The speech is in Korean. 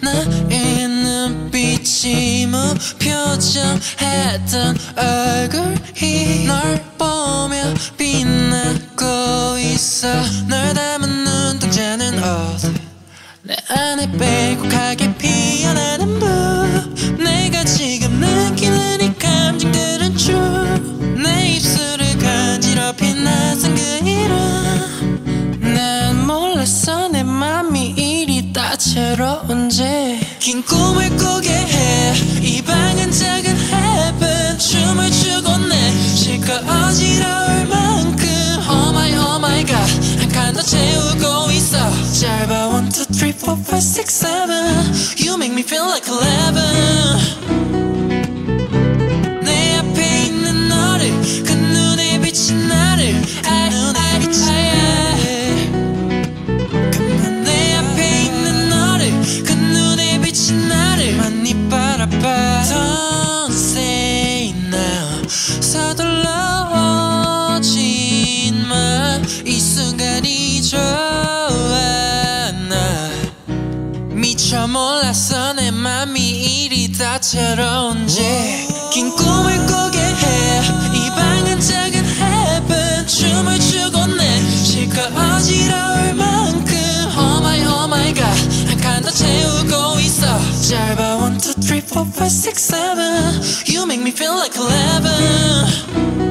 나의 눈빛이 무표정했던 얼굴이 널 보며 빛나고 있어. 널 담은 눈동자는 어디 내 안에 빼곡하 다채로운지 긴 꿈을 꾸게 해 이 방은 작은 heaven 춤을 추고 내 실컷 어지러울 만큼. Oh my oh my god 한 칸 더 채우고 있어. 짧아. 1, 2, 3, 4, 5, 6, 7 You make me feel like 11 몰랐어 내 맘이 이리 다채로운지. 긴 꿈을 꾸게 해 이 방은 작은 heaven. 춤을 추고 내 실컷 어지러울 만큼. Oh my oh my god. 한 칸 더 채우고 있어. 짧아 four, five, six, seven. You make me feel like eleven.